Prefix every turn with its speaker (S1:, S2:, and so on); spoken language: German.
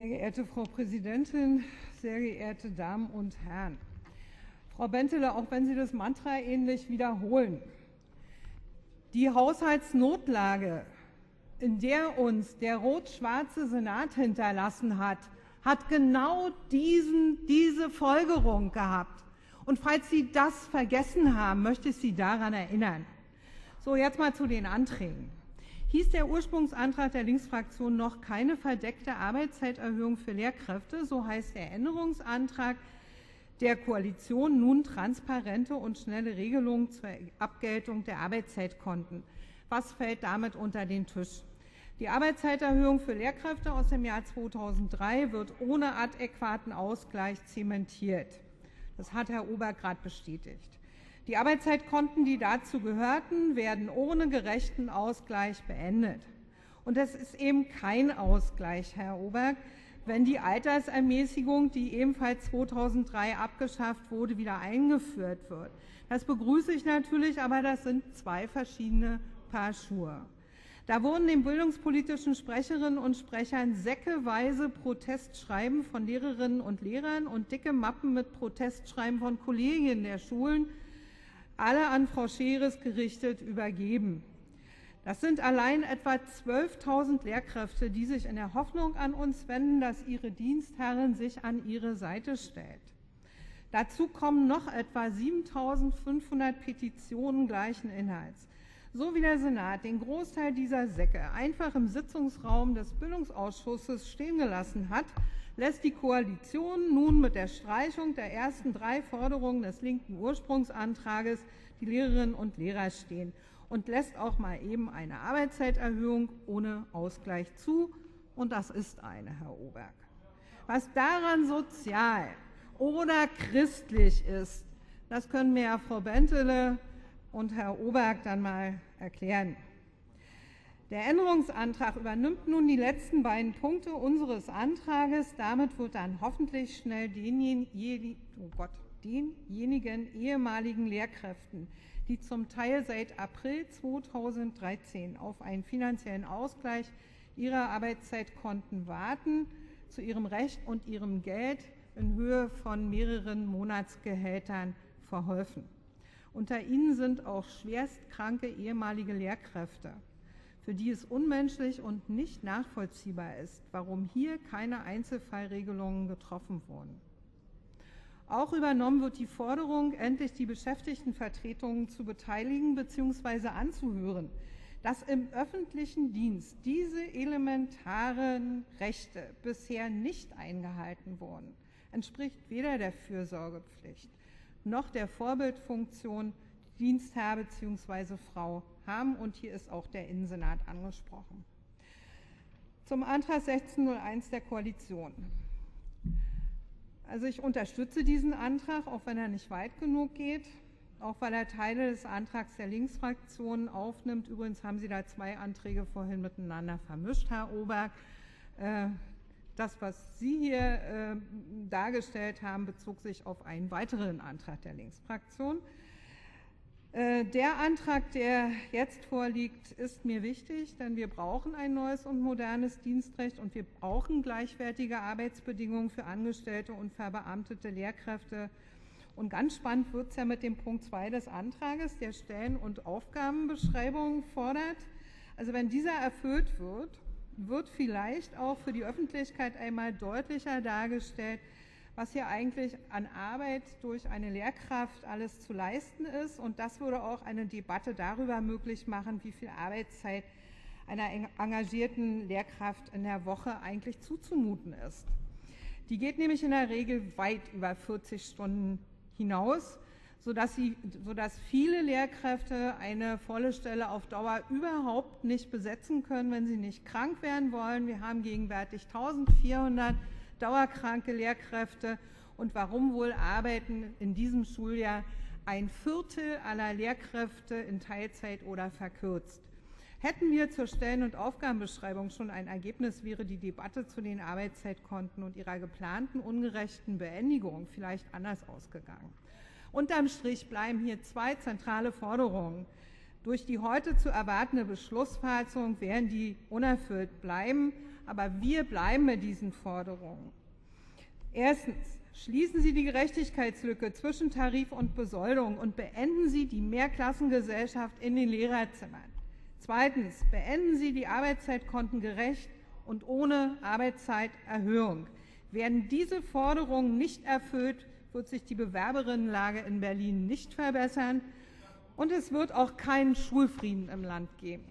S1: Sehr geehrte Frau Präsidentin, sehr geehrte Damen und Herren. Frau Bentele, auch wenn Sie das Mantra ähnlich wiederholen, die Haushaltsnotlage, in der uns der rot-schwarze Senat hinterlassen hat, hat genau diesen, diese Folgerung gehabt. Und falls Sie das vergessen haben, möchte ich Sie daran erinnern. So, jetzt mal zu den Anträgen hieß der Ursprungsantrag der Linksfraktion noch keine verdeckte Arbeitszeiterhöhung für Lehrkräfte. So heißt der Änderungsantrag der Koalition nun transparente und schnelle Regelungen zur Abgeltung der Arbeitszeitkonten. Was fällt damit unter den Tisch? Die Arbeitszeiterhöhung für Lehrkräfte aus dem Jahr 2003 wird ohne adäquaten Ausgleich zementiert. Das hat Herr Ober gerade bestätigt. Die Arbeitszeitkonten, die dazu gehörten, werden ohne gerechten Ausgleich beendet. Und das ist eben kein Ausgleich, Herr Oberg, wenn die Altersermäßigung, die ebenfalls 2003 abgeschafft wurde, wieder eingeführt wird. Das begrüße ich natürlich, aber das sind zwei verschiedene Paar Schuhe. Da wurden den bildungspolitischen Sprecherinnen und Sprechern säckeweise Protestschreiben von Lehrerinnen und Lehrern und dicke Mappen mit Protestschreiben von Kolleginnen der Schulen alle an Frau Scheres gerichtet, übergeben. Das sind allein etwa 12.000 Lehrkräfte, die sich in der Hoffnung an uns wenden, dass ihre Dienstherrin sich an ihre Seite stellt. Dazu kommen noch etwa 7.500 Petitionen gleichen Inhalts. So wie der Senat den Großteil dieser Säcke einfach im Sitzungsraum des Bildungsausschusses stehen gelassen hat, lässt die Koalition nun mit der Streichung der ersten drei Forderungen des linken Ursprungsantrages die Lehrerinnen und Lehrer stehen und lässt auch mal eben eine Arbeitszeiterhöhung ohne Ausgleich zu. Und das ist eine, Herr Oberg. Was daran sozial oder christlich ist, das können mir ja Frau Bentele und Herr Oberg dann mal erklären. Der Änderungsantrag übernimmt nun die letzten beiden Punkte unseres Antrages. Damit wird dann hoffentlich schnell denjenigen, oh denjenigen ehemaligen Lehrkräften, die zum Teil seit April 2013 auf einen finanziellen Ausgleich ihrer Arbeitszeitkonten warten, zu ihrem Recht und ihrem Geld in Höhe von mehreren Monatsgehältern verholfen. Unter ihnen sind auch schwerstkranke ehemalige Lehrkräfte für die es unmenschlich und nicht nachvollziehbar ist, warum hier keine Einzelfallregelungen getroffen wurden. Auch übernommen wird die Forderung, endlich die Beschäftigtenvertretungen zu beteiligen bzw. anzuhören, dass im öffentlichen Dienst diese elementaren Rechte bisher nicht eingehalten wurden, entspricht weder der Fürsorgepflicht noch der Vorbildfunktion Dienstherr bzw. Frau haben. Und hier ist auch der Innensenat angesprochen. Zum Antrag 1601 der Koalition. Also ich unterstütze diesen Antrag, auch wenn er nicht weit genug geht, auch weil er Teile des Antrags der Linksfraktion aufnimmt. Übrigens haben Sie da zwei Anträge vorhin miteinander vermischt, Herr Oberg. Äh, das, was Sie hier äh, dargestellt haben, bezog sich auf einen weiteren Antrag der Linksfraktion. Äh, der Antrag, der jetzt vorliegt, ist mir wichtig, denn wir brauchen ein neues und modernes Dienstrecht und wir brauchen gleichwertige Arbeitsbedingungen für Angestellte und verbeamtete Lehrkräfte. Und ganz spannend wird es ja mit dem Punkt 2 des Antrages, der Stellen- und Aufgabenbeschreibungen fordert. Also wenn dieser erfüllt wird, wird vielleicht auch für die Öffentlichkeit einmal deutlicher dargestellt, was hier eigentlich an Arbeit durch eine Lehrkraft alles zu leisten ist. Und das würde auch eine Debatte darüber möglich machen, wie viel Arbeitszeit einer engagierten Lehrkraft in der Woche eigentlich zuzumuten ist. Die geht nämlich in der Regel weit über 40 Stunden hinaus, sodass, sie, sodass viele Lehrkräfte eine volle Stelle auf Dauer überhaupt nicht besetzen können, wenn sie nicht krank werden wollen. Wir haben gegenwärtig 1400 dauerkranke Lehrkräfte. Und warum wohl arbeiten in diesem Schuljahr ein Viertel aller Lehrkräfte in Teilzeit oder verkürzt? Hätten wir zur Stellen- und Aufgabenbeschreibung schon ein Ergebnis, wäre die Debatte zu den Arbeitszeitkonten und ihrer geplanten ungerechten Beendigung vielleicht anders ausgegangen. Unterm Strich bleiben hier zwei zentrale Forderungen. Durch die heute zu erwartende Beschlussfassung werden die unerfüllt bleiben. aber wir bleiben mit diesen Forderungen. Erstens, schließen Sie die Gerechtigkeitslücke zwischen Tarif und Besoldung und beenden Sie die Mehrklassengesellschaft in den Lehrerzimmern. Zweitens, beenden Sie die Arbeitszeitkonten gerecht und ohne Arbeitszeiterhöhung. Werden diese Forderungen nicht erfüllt, wird sich die Bewerberinnenlage in Berlin nicht verbessern und es wird auch keinen Schulfrieden im Land geben.